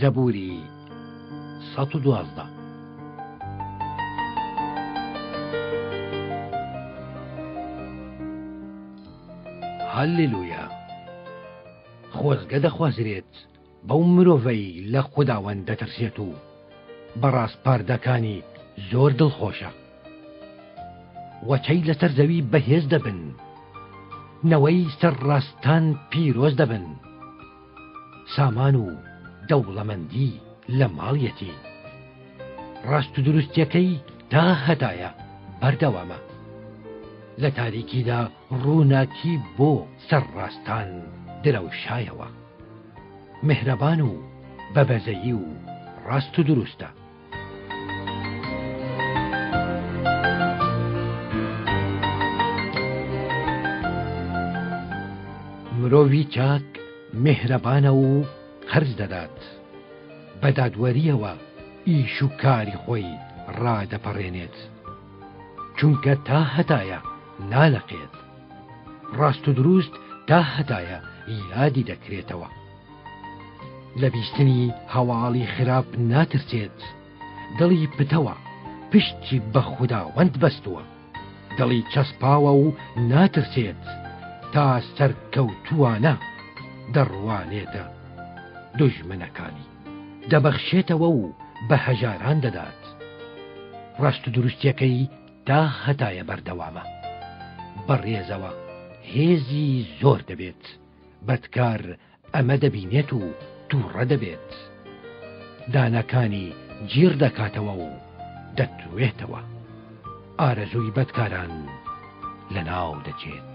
زەبووری سەد و دوازدە. هەللویا خۆزگە دەخوازرێت بەو مرۆڤەی لە خوداوەند دەترسێت و بەڕاست پاردەکانی زۆر دڵخۆشە وەچەی لەسەر زەوی بەهێز دەبن نەوەی سەر ڕاستان پیرۆز دەبن سامان و دەوڵەمەندی لە ماڵیەتی ڕاست و دروستیەکەی تا هەتایە بەردەوامە لە تاریکیدا ڕووناکی بۆ سەر ڕاستان درەوشایەوە مهرەبان و بە بەزەیی و ڕاست و دروستە مرۆڤی چاک مهرەبانە و قەرز دەدات بە دادوەریەوە ئیش و کاری خۆی ڕادەپەڕێنێت چونکە تا هەتایە نالەقێت ڕاست و دروست تا هەتایە یادی دەکرێتەوە لە بیستنی هەواڵی خراپ ناترسێت دڵی پتەوە پشتی بە خوداوەند بەستووە دڵی چەسپاوە و ناترسێت تا سەرکەوتووانە دەڕوانێتە دوژمنەکانی دەبەخشێتەوە و بە هەژاران دەدات ڕاست و دروستەکەی تا هەتایە بەردەوامە بەڕێزەوە هێزی زۆر دەبێت. بەدکار ئەمە دەبینێت و تووڕە دەبێت. دانەکانی گیر دەکاتەوە و دەتوێتەوە. ئارەزووی بەدکاران لەناو دەچێت.